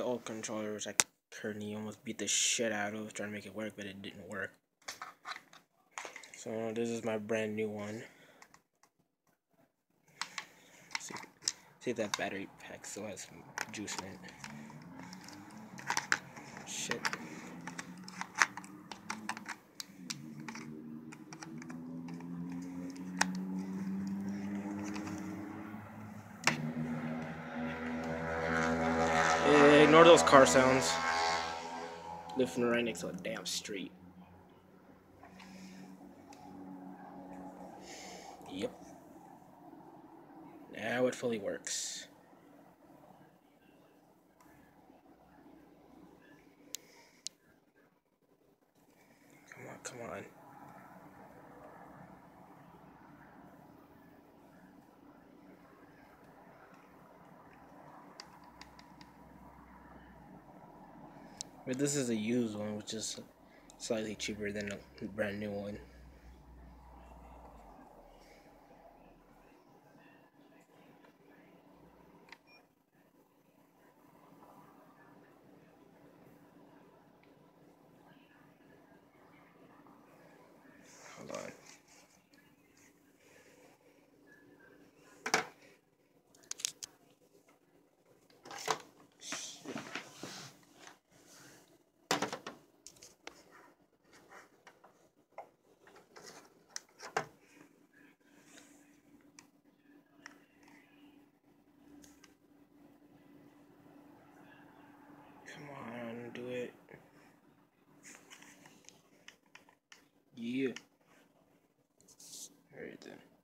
The old controller was like currently almost beat the shit out of trying to make it work, but it didn't work. So this is my brand new one. See, see that battery pack still has juice in it. Shit. Ignore those car sounds. Living right next to a damn street. Yep. Now it fully works. Come on, come on. But this is a used one, which is slightly cheaper than a brand new one. Come on, do it. Yeah. Alright then.